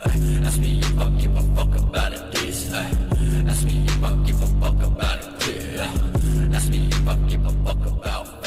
Ask me if I give a fuck about it, this. Ask me if I give a fuck about it, yeah. Ask me if I give a fuck about it.